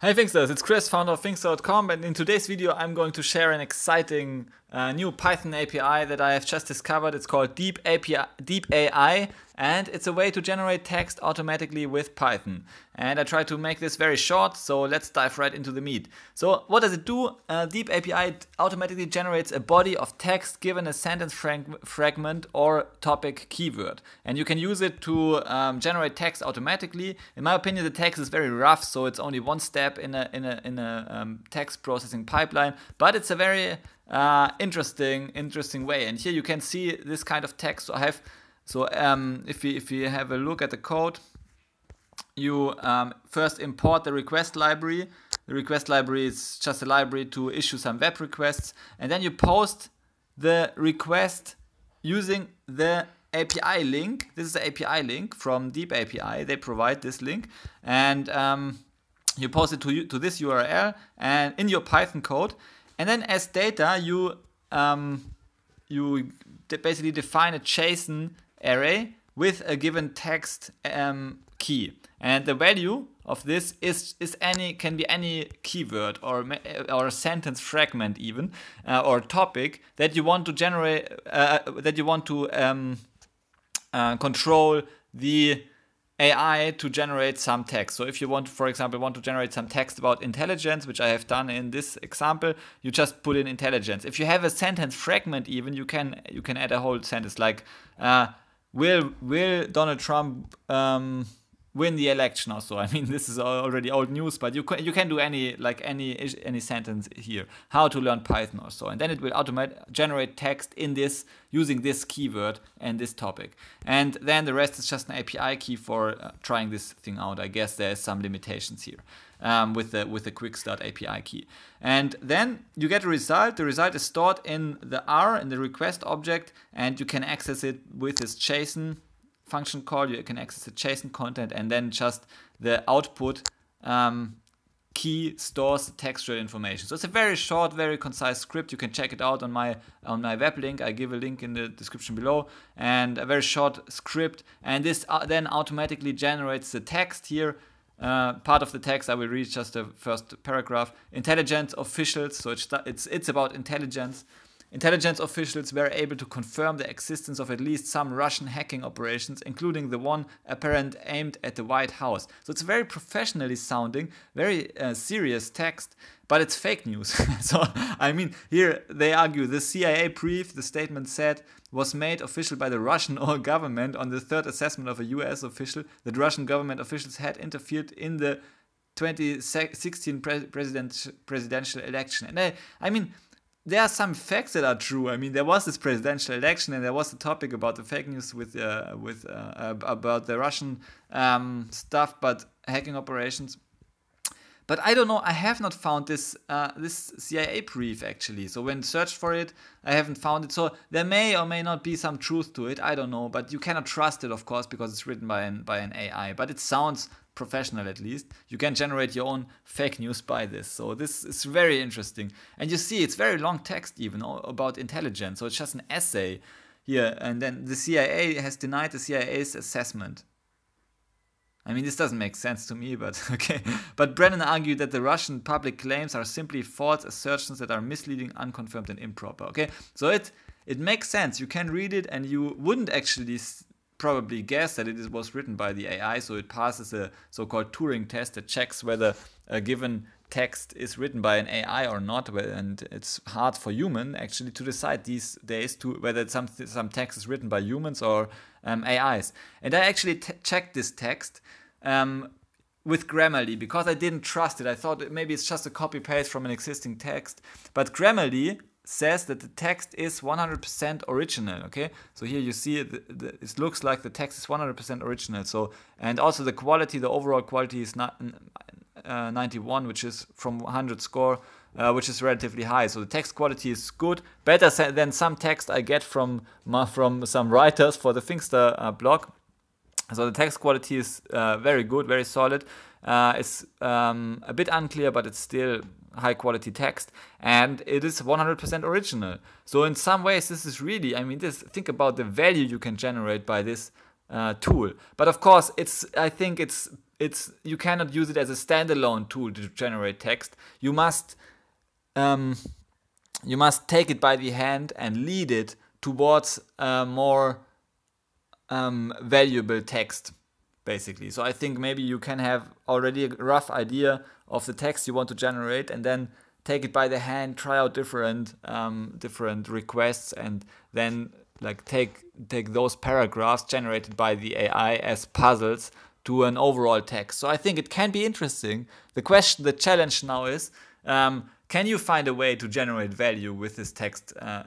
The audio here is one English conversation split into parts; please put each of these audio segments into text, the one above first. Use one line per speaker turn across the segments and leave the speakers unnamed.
Hey Finxters, it's Chris, founder of Finxter.com, and in today's video I'm going to share an exciting uh, new Python API that I have just discovered. It's called Deep, API, Deep AI, and it's a way to generate text automatically with Python. And I try to make this very short, so let's dive right into the meat. So what does it do? Uh, Deep API automatically generates a body of text given a sentence frag fragment or topic keyword. And you can use it to um, generate text automatically. In my opinion, the text is very rough, so it's only one step in a, in a, in a um, text processing pipeline, but it's a very uh, interesting, interesting way. And here you can see this kind of text. So I have so um, if we if we have a look at the code, you um, first import the request library. The request library is just a library to issue some web requests, and then you post the request using the API link. This is the API link from Deep API. They provide this link, and um, you post it to you, to this URL and in your Python code, and then as data you um, you basically define a JSON array with a given text um, key. And the value of this is is any can be any keyword or or sentence fragment even uh, or topic that you want to generate uh, that you want to um, uh, control the AI to generate some text. So if you want, for example, want to generate some text about intelligence, which I have done in this example, you just put in intelligence. If you have a sentence fragment, even you can you can add a whole sentence like uh, will will Donald Trump um, win the election or so? I mean, this is already old news, but you can you can do any like any any sentence here. How to learn Python or so, and then it will automate generate text in this using this keyword and this topic, and then the rest is just an API key for uh, trying this thing out. I guess there's some limitations here um, with the with the quick start API key. And then you get a result. The result is stored in the R in the request object, and you can access it with this JSON function call. You can access the JSON content, and then just the output um, key stores the textual information. So it's a very short, very concise script. You can check it out on my on my web link. I give a link in the description below, and a very short script. And this uh, then automatically generates the text here uh, part of the text. I will read just the first paragraph. Intelligence officials, so it's, it's, it's about intelligence. Intelligence officials were able to confirm the existence of at least some Russian hacking operations, including the one apparent aimed at the White House. So it's very professionally sounding, very uh, serious text, but it's fake news. so, I mean, here they argue the CIA brief, the statement said, was made official by the Russian government on the third assessment of a US official that Russian government officials had interfered in the 2016 pre president presidential election. And I, I mean, there are some facts that are true. I mean, there was this presidential election, and there was a topic about the fake news with uh, with uh, about the Russian um, stuff, but hacking operations. But I don't know. I have not found this uh, this CIA brief actually. So when searched for it, I haven't found it. So there may or may not be some truth to it. I don't know. But you cannot trust it, of course, because it's written by an by an AI. But it sounds professional at least, you can generate your own fake news by this. So this is very interesting. And you see, it's very long text even about intelligence. So it's just an essay here. And then the CIA has denied the CIA's assessment. I mean, this doesn't make sense to me, but okay. But Brennan argued that the Russian public claims are simply false assertions that are misleading, unconfirmed, and improper. Okay, so it it makes sense. You can read it, and you wouldn't actually probably guess that it was written by the AI, so it passes a so-called Turing test that checks whether a given text is written by an AI or not, and it's hard for human actually to decide these days to whether some some text is written by humans or um, AIs. And I actually checked this text um, with Grammarly because I didn't trust it. I thought maybe it's just a copy paste from an existing text, but Grammarly says that the text is 100% original okay so here you see it, it looks like the text is 100% original so and also the quality the overall quality is not uh, 91 which is from 100 score uh, which is relatively high so the text quality is good better than some text i get from from some writers for the Finxter uh, blog so the text quality is uh, very good very solid uh, it's um, a bit unclear but it's still high quality text and it is 100% original. So in some ways this is really, I mean this think about the value you can generate by this uh, tool. But of course it's I think it's it's you cannot use it as a standalone tool to generate text. You must um, you must take it by the hand and lead it towards a more um, valuable text basically. So I think maybe you can have already a rough idea of the text you want to generate and then take it by the hand, try out different um, different requests and then like take take those paragraphs generated by the AI as puzzles to an overall text. So I think it can be interesting. The question, the challenge now is, um, can you find a way to generate value with this text uh,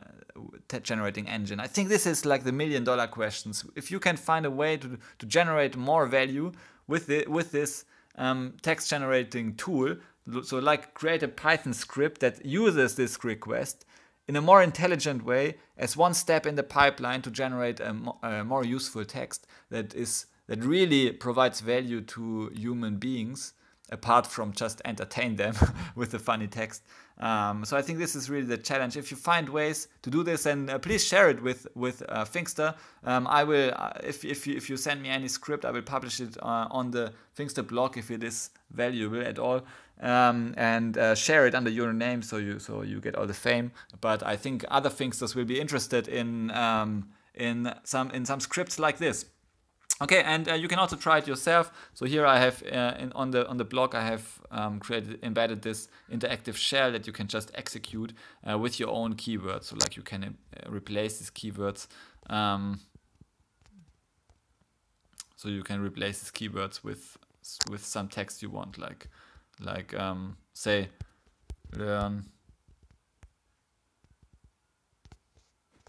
generating engine? I think this is like the million dollar questions. If you can find a way to, to generate more value with, the, with this um, text generating tool, so like create a Python script that uses this request in a more intelligent way as one step in the pipeline to generate a, mo a more useful text that is that really provides value to human beings apart from just entertain them with a funny text. Um, so I think this is really the challenge. If you find ways to do this, and uh, please share it with with uh, Finxter. Um, I will, uh, if if you, if you send me any script, I will publish it uh, on the Finxter blog if it is valuable at all, um, and uh, share it under your name so you so you get all the fame. But I think other Finxters will be interested in um, in some in some scripts like this. Okay, and uh, you can also try it yourself. So here I have uh, in, on the on the blog I have um, created embedded this interactive shell that you can just execute uh, with your own keywords. So like you can uh, replace these keywords. Um, so you can replace these keywords with with some text you want, like like um, say learn.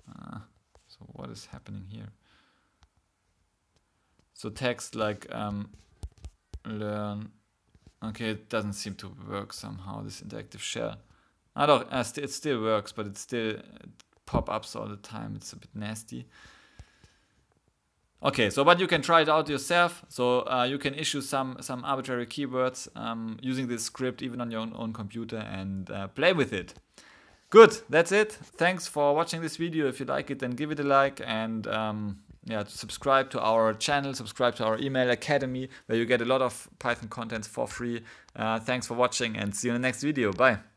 Uh, so what is happening here? So text like um, learn. Okay, it doesn't seem to work somehow, this interactive shell. I don't, uh, st it still works, but it still pop-ups all the time. It's a bit nasty. Okay, so but you can try it out yourself. So uh, you can issue some some arbitrary keywords um, using this script even on your own, own computer and uh, play with it. Good, that's it. Thanks for watching this video. If you like it, then give it a like and um, yeah, subscribe to our channel, subscribe to our email academy, where you get a lot of Python contents for free. Uh, thanks for watching and see you in the next video. Bye.